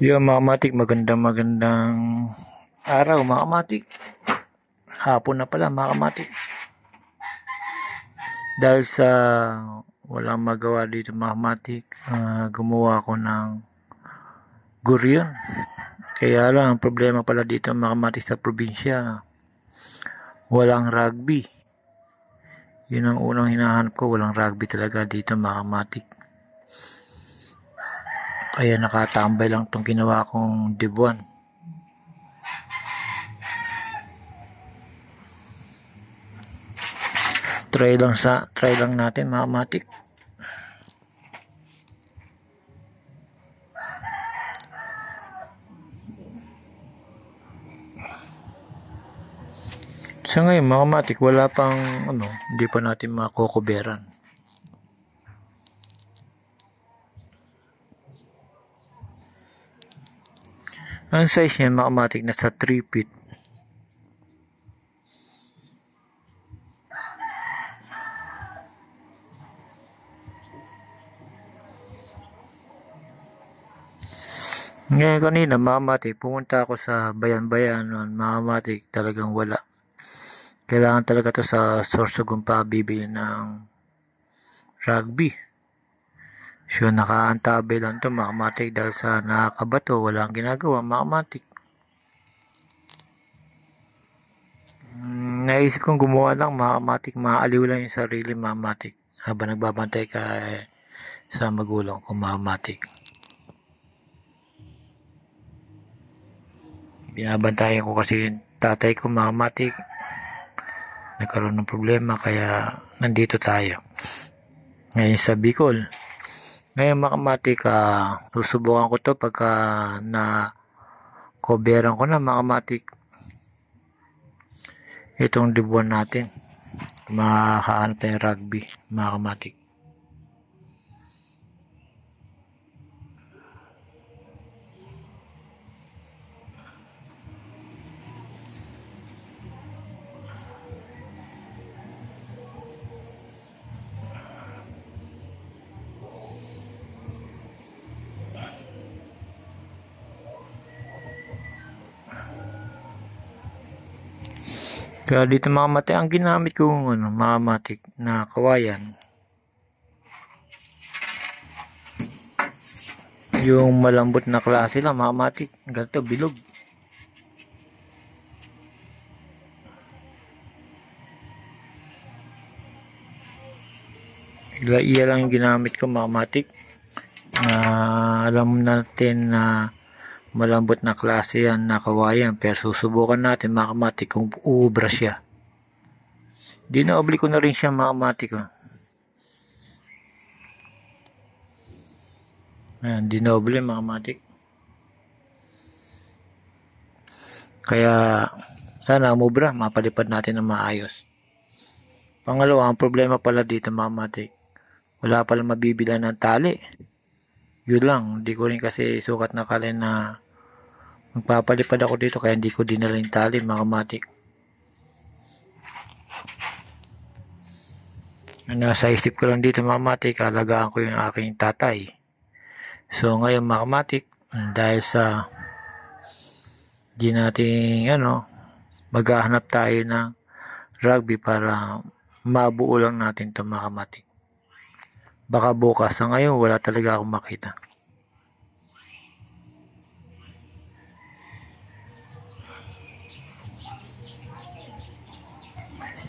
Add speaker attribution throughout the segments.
Speaker 1: Yo mga matik, magandang magandang araw mga matik. Hapon na pala mga matik. Dahil sa walang magawa dito mga matik, ah, gumawa ako ng guryon. Kaya lang, ang problema pala dito mga matik sa probinsya, walang rugby. Yun ang unang hinahanap ko, walang rugby talaga dito mga matik. Kaya nakatambay lang tong ginawa kong dibuan. Try lang sa try lang natin mga matik. Sa ngayon mga matik wala pang ano, hindi pa natin makokoberan. Ang size niya mga matik nasa 3 feet. Ngayon kanina mga matik, pumunta ako sa bayan-bayan noon, mga matik talagang wala. Kailangan talaga to sa Sorsogon pa bibili ng rugby. So nakaantabi lang to mga dahil sa nakakabato, walang ginagawa mga matik. Mm, naisip kong gumawa lang mga matik, maaliw lang yung sarili mga habang nagbabantay ka eh, sa magulang ko mga matik. Binabantayan ko kasi yung tatay ko mga matik. Nagkaroon ng problema kaya nandito tayo. Ngayon sa Bicol. Ngayon mga ah, susubukan ko to pagka na coveran ko na mga matik. Itong dibuan natin. Makakahanap tayong rugby mga. Kaya dito mga matik, ang ginamit ko ano, mga matik na kawayan. Yung malambot na klase lang mga matik. Ganito, bilog. Ila lang ginamit ko mga matik. Na alam natin na malambot na klase yan na kawayan. Pero susubukan natin mga kung uubra siya. Dinaobli ko na rin siya mga kamatik oh. ayan dinoble mga kaya sana umubra mapalipad natin ng maayos. Pangalawa ang problema pala dito mga wala pala mabibila ng tali yun lang, hindi ko rin kasi sukat na kalin na magpapalipad ako dito kaya hindi ko dinala yung tali mga matik. Nasa isip ko lang dito mga matik, alagaan ko yung aking tatay. So ngayon mga matik, dahil sa di natin ano, maghahanap tayo ng rugby para mabuo lang natin ito mga matik. Baka bukas. Sa ngayon, wala talaga akong makita.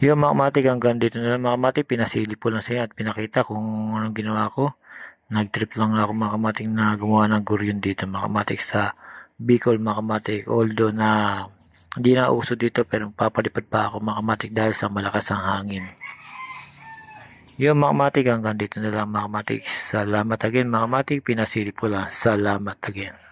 Speaker 1: Yung mga matik hanggang dito na lang mga matik, pinasili po lang siya at pinakita kung anong ginawa ko. Nag-trip lang ako mga matik na gumawa ng guryon dito mga matik sa Bicol mga matik. Although na hindi na uso dito pero papalipad pa ako mga matik dahil sa malakas ang hangin. Yung mga matik hanggang dito na lang mga. Salamat again mga matik. Pinasili po lang. Salamat again.